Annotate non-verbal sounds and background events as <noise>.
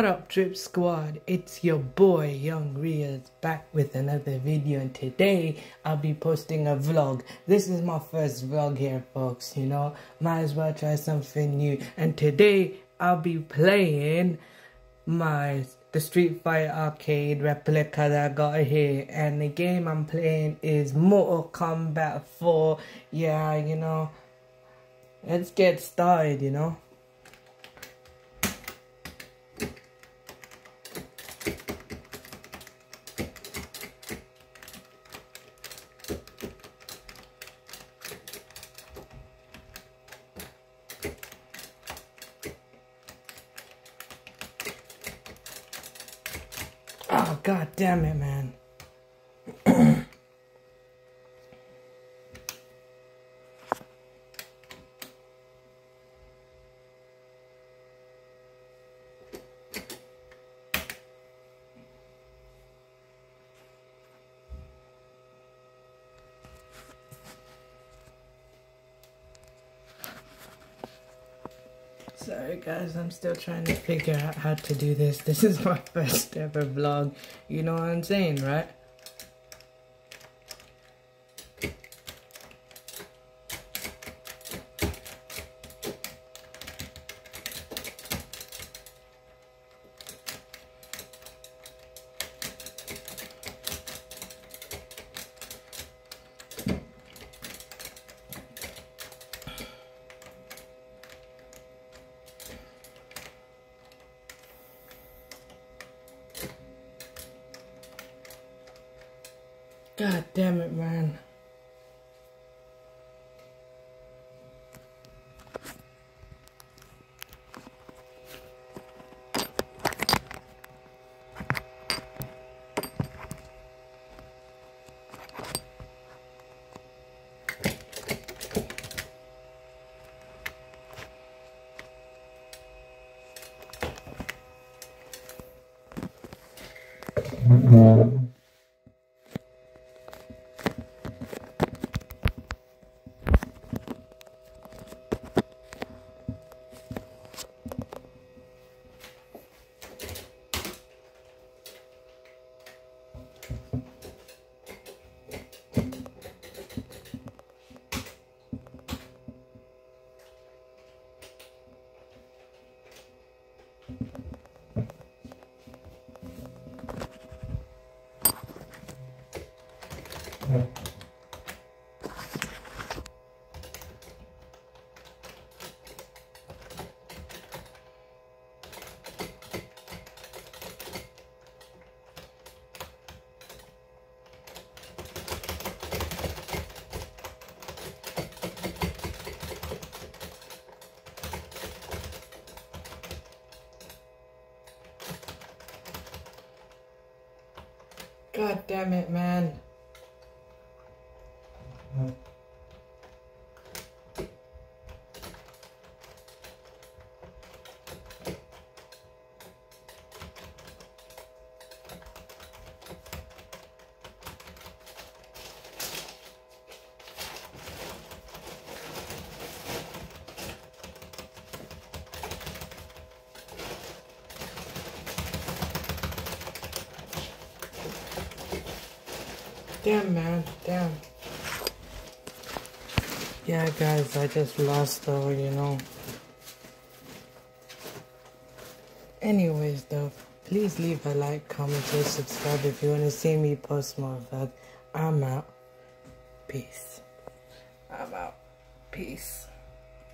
What up Drip Squad, it's your boy Young Riaz back with another video and today I'll be posting a vlog. This is my first vlog here folks, you know, might as well try something new and today I'll be playing my the Street Fighter arcade replica that I got here and the game I'm playing is Mortal Kombat 4. Yeah, you know, let's get started, you know. Oh, god damn it, man. <clears throat> Sorry guys, I'm still trying to figure out how to do this. This is my <laughs> first ever vlog. You know what I'm saying, right? God damn it, man. Mm-hmm. God damn it, man. Damn, man. Damn. Yeah, guys, I just lost though, you know. Anyways, though, please leave a like, comment, or subscribe if you want to see me post more vlog. I'm out. Peace. I'm out. Peace.